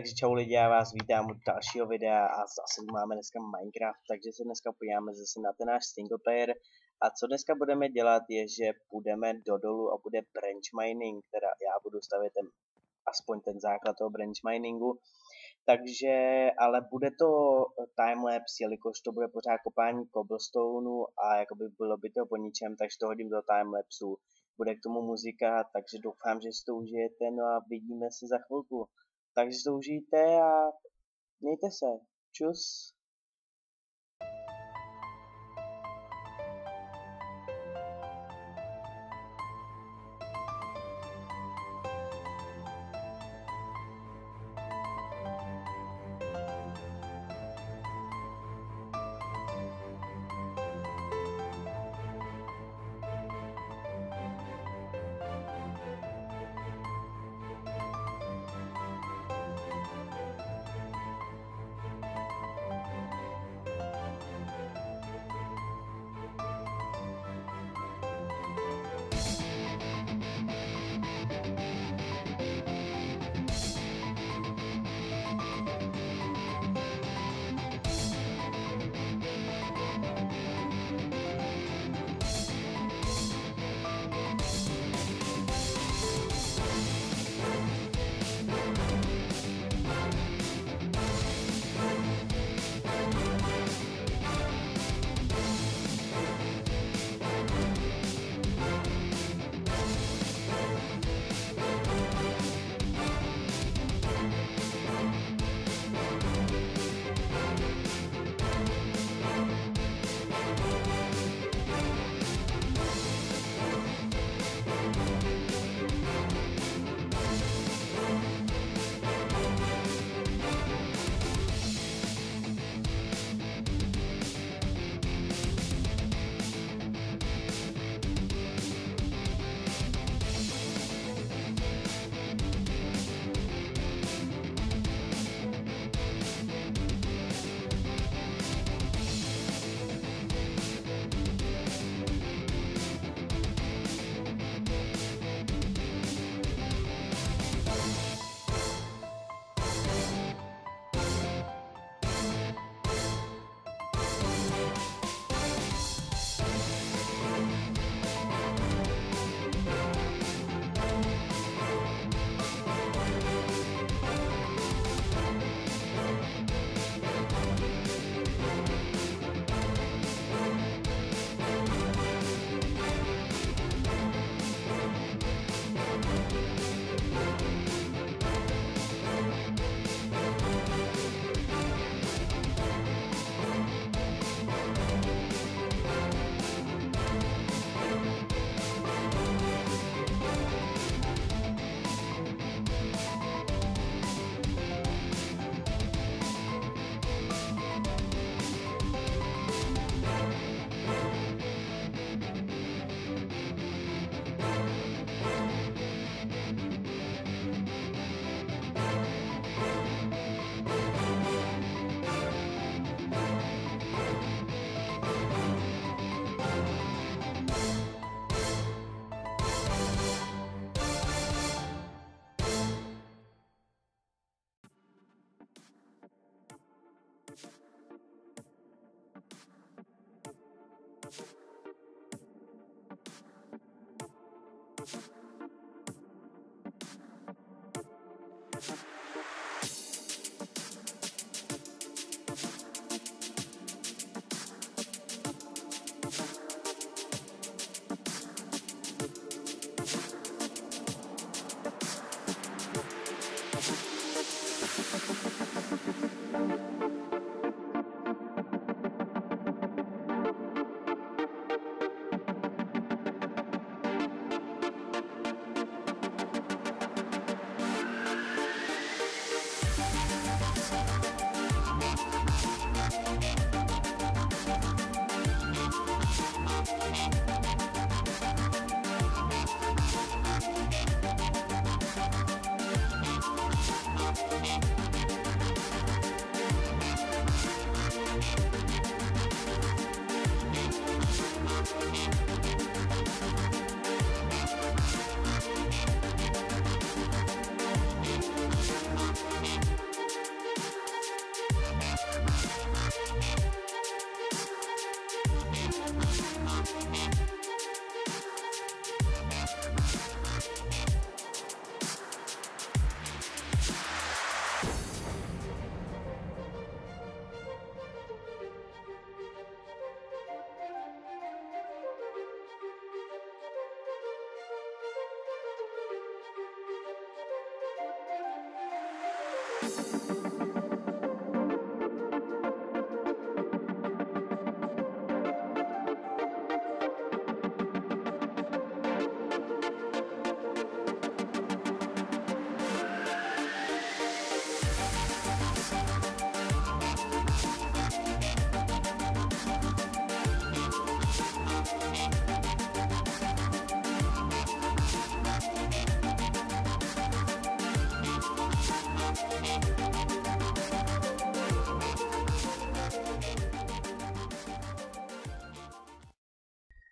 Takže čau lidi, já vás vítám u dalšího videa a zase máme dneska Minecraft, takže se dneska podíváme zase na ten náš single player. A co dneska budeme dělat je, že půjdeme do dolu a bude branch mining, teda já budu stavět ten, aspoň ten základ toho branch miningu. Takže, ale bude to timelapse, jelikož to bude pořád kopání cobblestoneu a jakoby bylo by to po ničem, takže to hodím do timelapseu. Bude k tomu muzika, takže doufám, že si to užijete, no a vidíme se za chvilku. Takže to užijte a mějte se. Čus.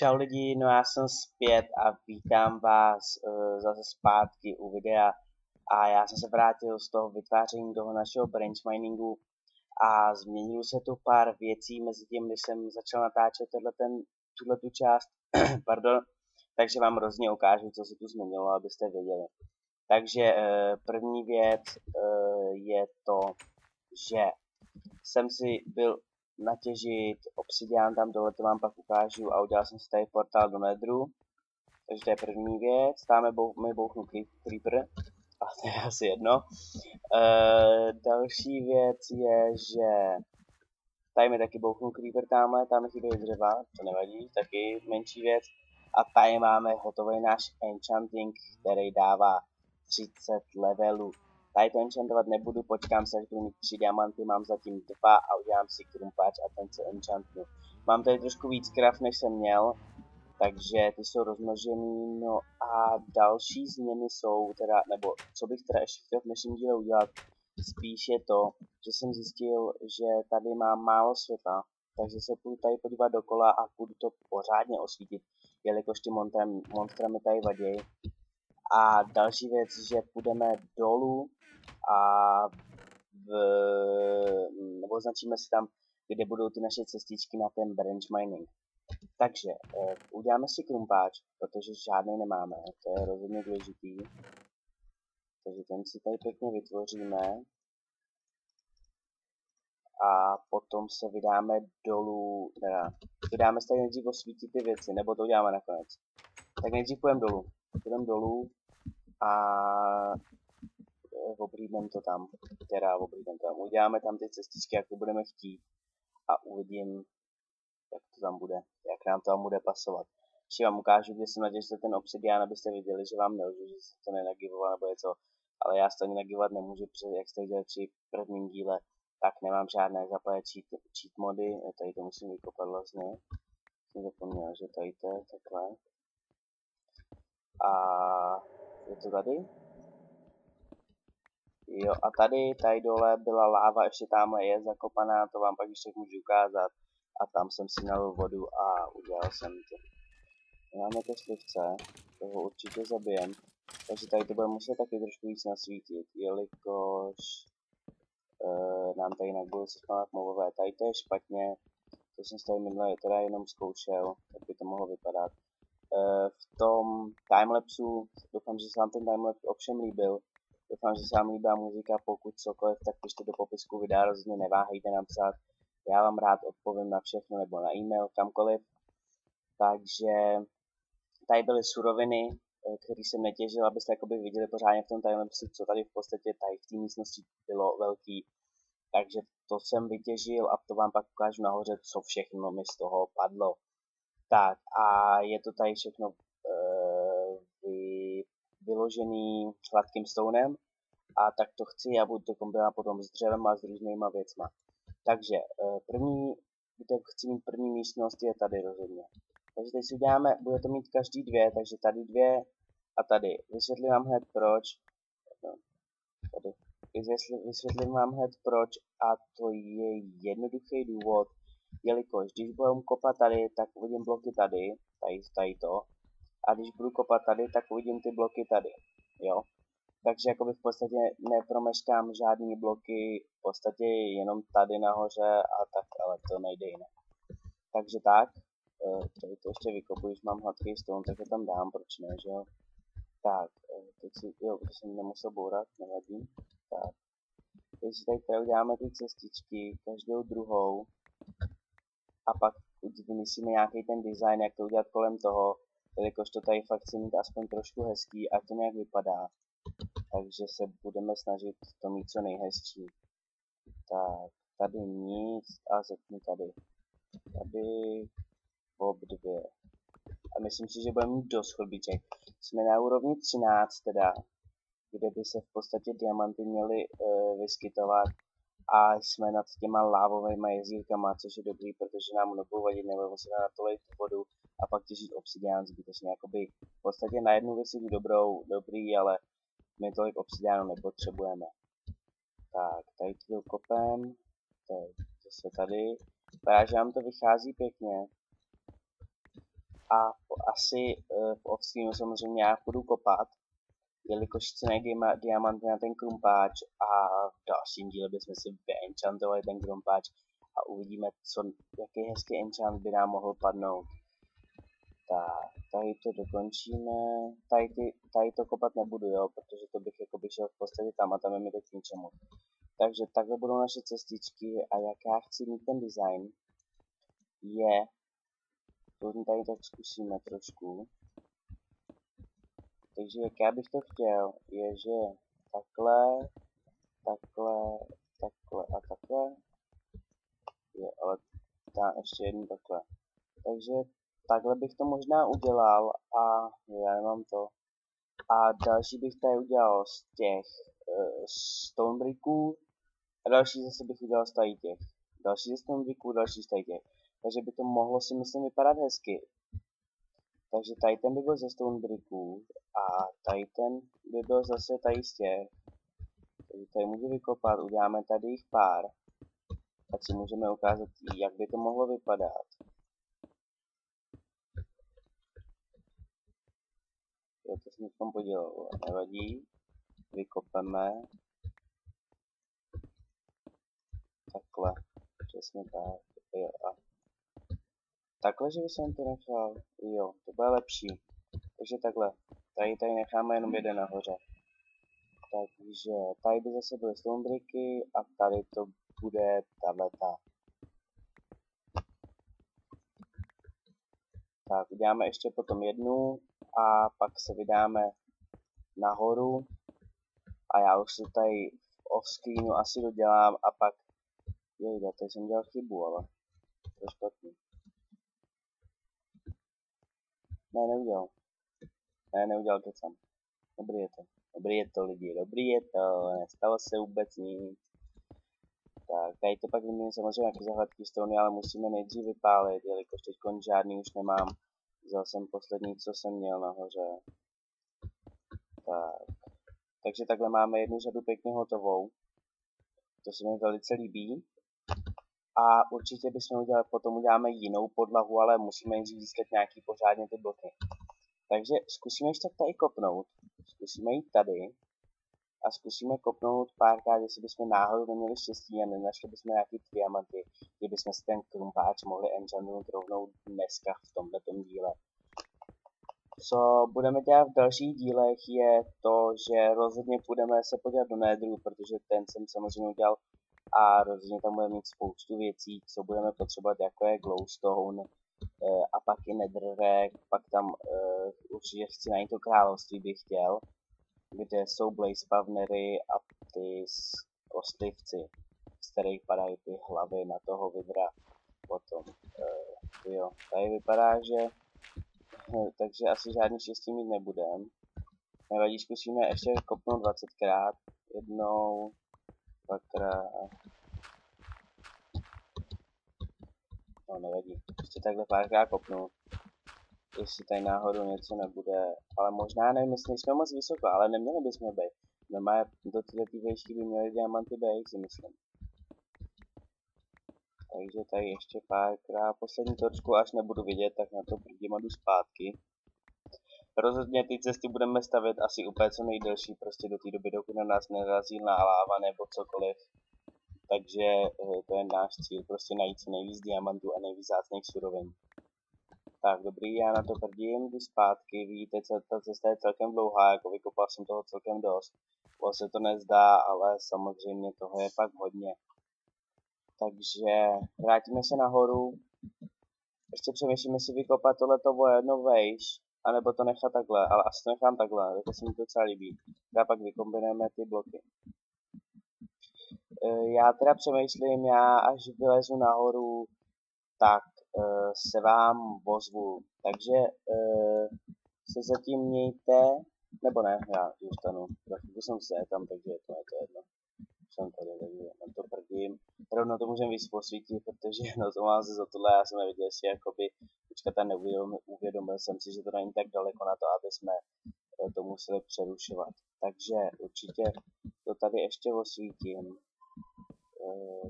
Čau lidi, no já jsem zpět a vítám vás uh, zase zpátky u videa. A já jsem se vrátil z toho vytváření toho našeho branch miningu a změnilo se tu pár věcí mezi tím, když jsem začal natáčet tuhle tu část, pardon, takže vám hrozně ukážu, co se tu změnilo, abyste věděli. Takže uh, první věc uh, je to, že jsem si byl natěžit obsidian tam dole, to vám pak ukážu a udělal jsem si tady portál do nedru. Takže to je první věc, tam mi bouchnu creeper, a to je asi jedno. Uh, další věc je, že tady mi taky bouchnu creeper tamhle, tam mi chybí dřeva, to nevadí, taky menší věc. A tady máme hotový náš enchanting, který dává 30 levelů. Tady to enchantovat nebudu, počkám se, až budu mít tři diamanty, mám zatím dva a udělám si krumpáč a ten se enchantnu. Mám tady trošku víc krav, než jsem měl, takže ty jsou rozmnožený, no a další změny jsou teda, nebo co bych teda ještě chtěl v dnešním díle udělat, spíš je to, že jsem zjistil, že tady mám málo světla, takže se půjdu tady podívat dokola a budu to pořádně osvítit, jelikož ty monstra mi tady vadí. A další věc, že půjdeme dolů a v, nebo označíme si tam, kde budou ty naše cestičky na ten branch mining. Takže uh, uděláme si krumpáč, protože žádný nemáme, to je rozhodně důležitý. Takže ten si tady pěkně vytvoříme. A potom se vydáme dolů, teda vydáme se tady nejdřív osvítit ty věci, nebo to uděláme nakonec. Tak nejdřív půjdeme dolů. Půjdeme dolů a oblídnem to tam, teda oblídnem to tam. Uděláme tam ty cestičky, jak to budeme chtít a uvidím, jak to tam bude, jak nám to tam bude pasovat. Ještě vám ukážu, kde jsem naděl, že ten obsidian, abyste viděli, že vám nelžu, že se to nenagivoval nebo něco, ale já to ani nagivovat nemůžu, protože jak jste viděli při prvním díle, tak nemám žádné zapojené cheat, cheat mody, tady to musím vykopat vlastně. Jsem zapomněl, že tady to je takhle. A je to tady? Jo, a tady, tady dole byla láva, ještě tamhle je zakopaná, to vám pak ještě můžu ukázat. A tam jsem si nalil vodu a udělal jsem to. Máme to slivce, toho určitě zabijem. Takže tady to bude muset taky trošku víc nasvítit, jelikož e, nám tady jinak budou spávat mobové. Tady to je špatně, to jsem tady minule teda jenom zkoušel, tak by to mohlo vypadat. E, v tom timelapsu, doufám, že se vám ten timelapse ovšem líbil, Doufám, že se vám líbá muzika, pokud cokoliv, tak pište do popisku videa, rozhodně neváhejte napsat. Já vám rád odpovím na všechno nebo na e-mail, kamkoliv. Takže tady byly suroviny, eh, které jsem netěžil, abyste jakoby viděli pořádně v tom timelapse, co tady v podstatě tady v té místnosti bylo velký. Takže to jsem vytěžil a to vám pak ukážu nahoře, co všechno mi z toho padlo. Tak a je to tady všechno vyložený hladkým stonem a tak to chci, já budu to kombinovat potom s dřevem a s různýma věcma. Takže eh, první, kde chci mít první místnost je tady rozhodně. Takže teď si uděláme, bude to mít každý dvě, takže tady dvě a tady. Vysvětlím vám hned proč. No, tady. Vysvětlím vám hned proč a to je jednoduchý důvod, jelikož když budu kopat tady, tak uvidím bloky tady, tady, tady to, a když budu kopat tady, tak uvidím ty bloky tady, jo. Takže jakoby v podstatě nepromeškám žádný bloky, v podstatě jenom tady nahoře a tak, ale to nejde jinak. Takže tak, eh, tady to ještě vykopu, když mám hladký stone, tak to tam dám, proč ne, že jo. Tak, eh, teď si, jo, to jsem nemusel bourat, nevadí. Tak, teď si tady uděláme ty cestičky, každou druhou. A pak vymyslíme nějaký ten design, jak to udělat kolem toho, jelikož to tady fakt chci mít aspoň trošku hezký a to nějak vypadá. Takže se budeme snažit to mít co nejhezčí. Tak, tady nic a zapnu tady. Tady Bob 2. A myslím si, že budeme mít dost chodbiček. Jsme na úrovni 13 teda, kde by se v podstatě diamanty měly uh, vyskytovat a jsme nad těma lávovými jezírkama, což je dobrý, protože nám nebudou vadit, nebo se na to vodu a pak těžit obsidián zbytečně. Jakoby v podstatě na jednu věc dobrou, dobrý, ale my tolik obsidiánu nepotřebujeme. Tak, tady to kopem, teď zase tady. Vypadá, že nám to vychází pěkně. a asi uh, v off samozřejmě já budu kopat, jelikož chci najít diamanty na ten krumpáč a v dalším díle bychom si vyenchantovali ten krumpáč a uvidíme, co, jaký hezký enchant by nám mohl padnout. Tak, tady to dokončíme, tady, ty, tady to kopat nebudu, jo, protože to bych jako šel v podstatě tam a tam je mi to k ničemu. Takže takhle budou naše cestičky a jak já chci mít ten design, je, to tady tak zkusíme trošku, takže jak já bych to chtěl, je, že takhle, takhle, takhle a takhle. Jo, ale ta ještě jednu takhle. Takže takhle bych to možná udělal a já nemám to. A další bych tady udělal z těch uh, stone bricků a další zase bych udělal z tady těch. Další ze stone bricků, další z tady těch. Takže by to mohlo si myslím vypadat hezky. Takže tady ten by byl ze stone bricků a tady ten by byl zase tady z těch. Takže tady můžu vykopat, uděláme tady jich pár. Tak si můžeme ukázat, jak by to mohlo vypadat. Jo, to jsem tom podělal, nevadí. Vykopeme. Takhle, přesně tak. Jo, a takhle, že jsem to nechal, jo, to bude lepší. Takže takhle, tady, tady necháme jenom jeden nahoře. Takže tady by zase byly stonebricky a tady to bude tableta. Tak, uděláme ještě potom jednu a pak se vydáme nahoru a já už si tady off-screenu asi dodělám a pak jejda, tady jsem dělal chybu, ale to je špatný. Ne, neudělal. Ne, neudělal to sám. Dobrý je to. Dobrý je to lidi, dobrý je to, nestalo se vůbec nic. Tak, tady to pak vyměním samozřejmě nějaký zahledky stony, ale musíme nejdřív vypálit, jelikož teď žádný už nemám. Vzal jsem poslední, co jsem měl nahoře. Tak. Takže takhle máme jednu řadu pěkně hotovou. To se mi velice líbí. A určitě bychom udělali, potom uděláme jinou podlahu, ale musíme nejdřív získat nějaký pořádně ty bloky. Takže zkusíme ještě tady kopnout. Zkusíme jít tady. A zkusíme kopnout párkrát, jestli bychom náhodou neměli štěstí a nenašli bychom nějaký diamanty, kde bychom si ten krumpáč mohli enchantnout rovnou dneska v tomto díle. Co budeme dělat v dalších dílech je to, že rozhodně půjdeme se podívat do Nedru, protože ten jsem samozřejmě udělal a rozhodně tam budeme mít spoustu věcí, co budeme potřebovat, jako je glowstone, Eh, a pak i Netherrack, pak tam uh, určitě chci najít to království bych chtěl, kde jsou blaze spawnery a ty kostlivci, z kterých padají ty hlavy na toho vidra potom. Uh, jo, tady vypadá, že takže asi žádný štěstí mít nebudem. Nevadí, zkusíme ještě kopnout 20krát. Jednou, dvakrát, No nevadí, prostě takhle párkrát kopnu. Jestli tady náhodou něco nebude, ale možná nevím, jestli jsme moc vysoko, ale neměli bychom být. Normálně do této výšky by měly diamanty být, si myslím. Takže tady ještě párkrát poslední točku, až nebudu vidět, tak na to prdím jdu zpátky. Rozhodně ty cesty budeme stavět asi úplně co nejdelší, prostě do té doby, dokud na nás nerazí na láva nebo cokoliv. Takže eh, to je náš cíl, prostě najít co nejvíc diamantů a nejvíc zácných surovin. Tak dobrý, já na to prdím, jdu zpátky, vidíte, ta cesta je celkem dlouhá, jako vykopal jsem toho celkem dost. Bo se to nezdá, ale samozřejmě toho je pak hodně. Takže vrátíme se nahoru. Ještě přemýšlím, jestli vykopat tohleto o jedno vejš, anebo to nechat takhle, ale asi to nechám takhle, to se mi to docela líbí. A pak vykombinujeme ty bloky. Eh, já teda přemýšlím, já až vylezu nahoru, tak uh, se vám ozvu. Takže uh, se zatím mějte, nebo ne, já zůstanu. Chvíli jsem se tam, takže to je to jedno. Jsem tady, takže na to prdím. Rovno to můžeme víc posvítit, protože no to mám se za tohle, já jsem nevěděl, jestli jakoby, počkat, a neuvědomil, uvědomil jsem si, že to není tak daleko na to, aby jsme to museli přerušovat. Takže určitě to tady ještě osvítím. Eh,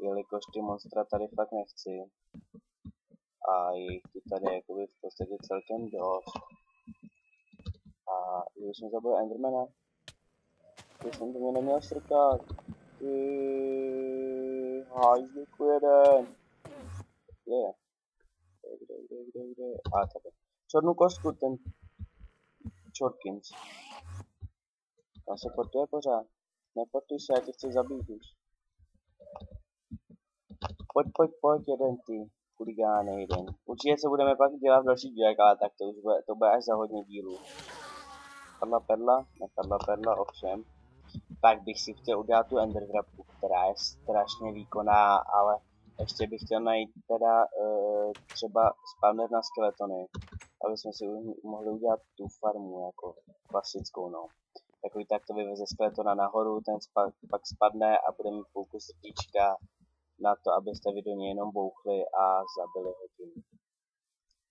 jelikož ty monstra tady fakt nechci. a jich tu tady jakoby v podstatě celkem dost. A když jsem zabil Endermana, když jsem to mě neměl strkat. Ty hajzliku jeden. Je? Kde, kde, kde? A tady. Černou kostku, ten Čorkins. Tam se portuje pořád. Neportuj se, já tě chci zabít už. Pojď, pojď, pojď, jeden ty chuligány jeden. Určitě se budeme pak dělat v další dílech, ale tak to už bude, to bude až za hodně dílů. Padla perla, nepadla perla, ovšem. Tak bych si chtěl udělat tu endergrabku, která je strašně výkonná, ale ještě bych chtěl najít teda uh, třeba spawner na skeletony, aby jsme si mohli udělat tu farmu jako klasickou, no. Takový tak to vyveze skeletona nahoru, ten spa, pak spadne a bude mít půlku srdíčka na to, abyste vy do něj jenom bouchli a zabili ho tím.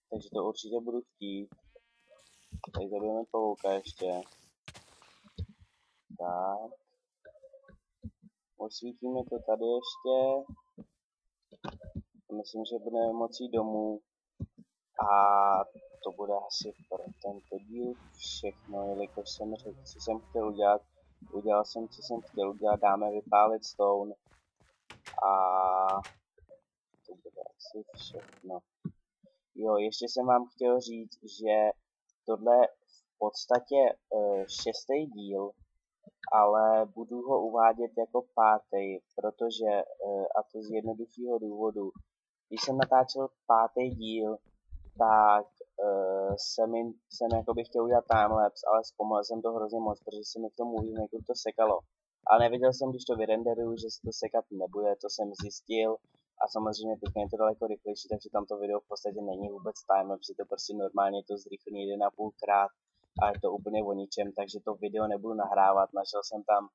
Takže to určitě budu chtít. Tady zabijeme pavouka ještě. Tak. Osvítíme to tady ještě. Myslím, že budeme mocí domů. A to bude asi pro tento díl všechno, jelikož jsem řekl, co jsem chtěl udělat. Udělal jsem, co jsem chtěl udělat, dáme vypálit stone a to bude asi všechno. Jo, ještě jsem vám chtěl říct, že tohle v podstatě uh, šestý díl, ale budu ho uvádět jako pátý, protože, uh, a to z jednoduchého důvodu, když jsem natáčel pátý díl, tak uh, jsem, jim, jsem jakoby chtěl udělat timelapse, ale zpomalil jsem to hrozně moc, protože se mi k tomu jako to sekalo. Ale nevěděl jsem, když to vyrenderuju, že se to sekat nebude, to jsem zjistil. A samozřejmě teď je to daleko rychlejší, takže tam to video v podstatě není vůbec timelapse, je to prostě normálně to zrychlený 1,5 krát a je to úplně o ničem, takže to video nebudu nahrávat. Našel jsem tam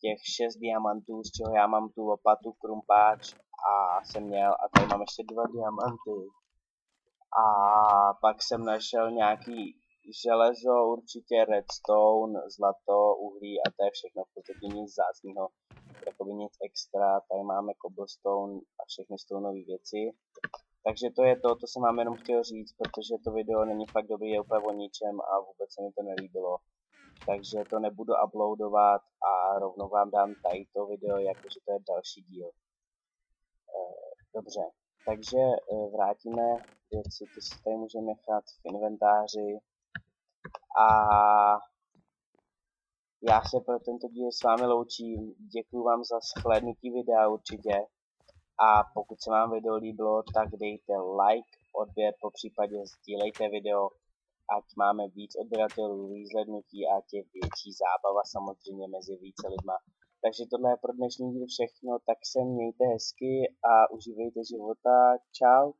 těch 6 diamantů, z čeho já mám tu lopatu, krumpáč a jsem měl, a tady mám ještě dva diamanty. A pak jsem našel nějaký železo, určitě redstone, zlato, uhlí a to je všechno, v podstatě nic zácného, jakoby nic extra, tady máme cobblestone a všechny stoneové věci. Takže to je to, to jsem vám jenom chtěl říct, protože to video není fakt dobrý, je úplně o ničem a vůbec se mi to nelíbilo. Takže to nebudu uploadovat a rovnou vám dám tady to video, jakože to je další díl. Eh, dobře, takže eh, vrátíme věci, ty si tady můžeme nechat v inventáři. A já se pro tento díl s vámi loučím. Děkuji vám za shlédnutí videa určitě. A pokud se vám video líbilo, tak dejte like, odběr, po případě sdílejte video, ať máme víc odběratelů, výzlednutí a těch větší zábava samozřejmě mezi více lidma. Takže tohle je pro dnešní díl všechno, tak se mějte hezky a užívejte života. Čau.